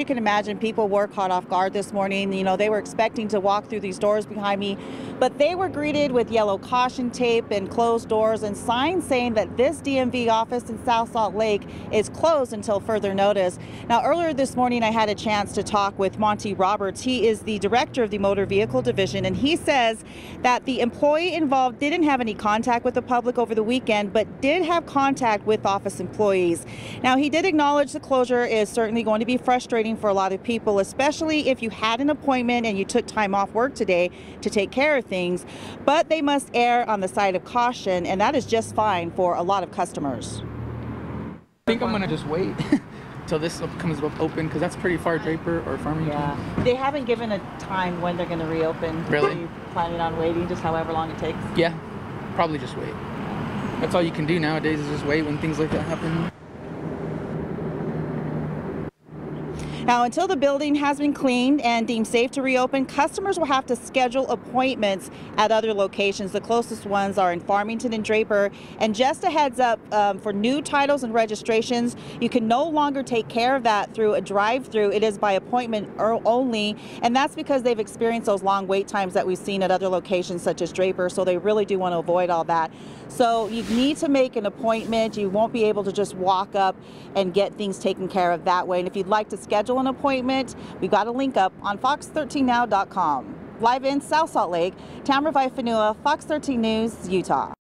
You can imagine people were caught off guard this morning. You know, they were expecting to walk through these doors behind me, but they were greeted with yellow caution tape and closed doors and signs saying that this DMV office in South Salt Lake is closed until further notice. Now, earlier this morning, I had a chance to talk with Monte Roberts. He is the director of the Motor Vehicle Division, and he says that the employee involved didn't have any contact with the public over the weekend, but did have contact with office employees. Now, he did acknowledge the closure is certainly going to be frustrating for a lot of people, especially if you had an appointment and you took time off work today to take care of things. But they must err on the side of caution, and that is just fine for a lot of customers. I think I'm gonna just wait till this comes up open because that's pretty far, Draper or Farmington. Yeah, they haven't given a time when they're going to reopen. Really? Are you planning on waiting just however long it takes? Yeah, probably just wait. That's all you can do nowadays is just wait when things like that happen. Now, until the building has been cleaned and deemed safe to reopen, customers will have to schedule appointments at other locations. The closest ones are in Farmington and Draper. And just a heads up um, for new titles and registrations, you can no longer take care of that through a drive through. It is by appointment only. And that's because they've experienced those long wait times that we've seen at other locations such as Draper. So they really do want to avoid all that. So you need to make an appointment. You won't be able to just walk up and get things taken care of that way. And if you'd like to schedule an appointment, we've got a link up on fox13now.com. Live in South Salt Lake, Tamara Vaifanua, Fox 13 News, Utah.